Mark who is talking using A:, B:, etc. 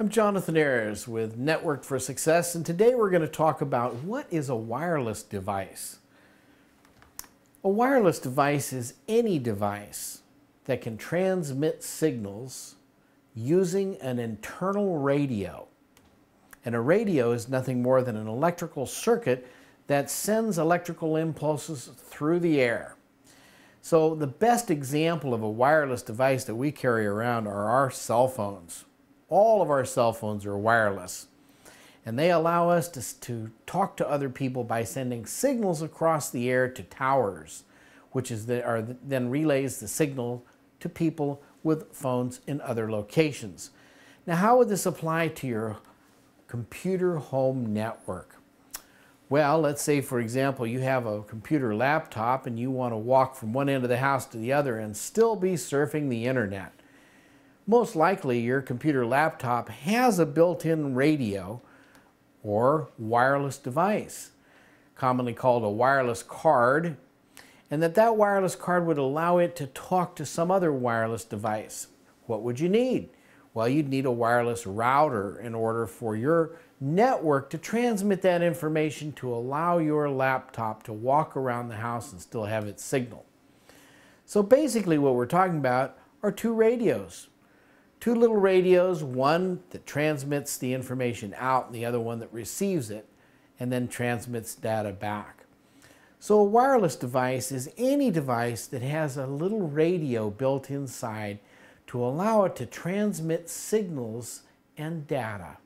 A: I'm Jonathan Ayres with Network for Success, and today we're going to talk about what is a wireless device. A wireless device is any device that can transmit signals using an internal radio. And a radio is nothing more than an electrical circuit that sends electrical impulses through the air. So the best example of a wireless device that we carry around are our cell phones all of our cell phones are wireless. And they allow us to, to talk to other people by sending signals across the air to towers, which is the, are, then relays the signal to people with phones in other locations. Now, how would this apply to your computer home network? Well, let's say, for example, you have a computer laptop and you want to walk from one end of the house to the other and still be surfing the internet most likely your computer laptop has a built-in radio or wireless device, commonly called a wireless card, and that that wireless card would allow it to talk to some other wireless device. What would you need? Well, you'd need a wireless router in order for your network to transmit that information to allow your laptop to walk around the house and still have its signal. So basically what we're talking about are two radios two little radios, one that transmits the information out and the other one that receives it and then transmits data back. So a wireless device is any device that has a little radio built inside to allow it to transmit signals and data.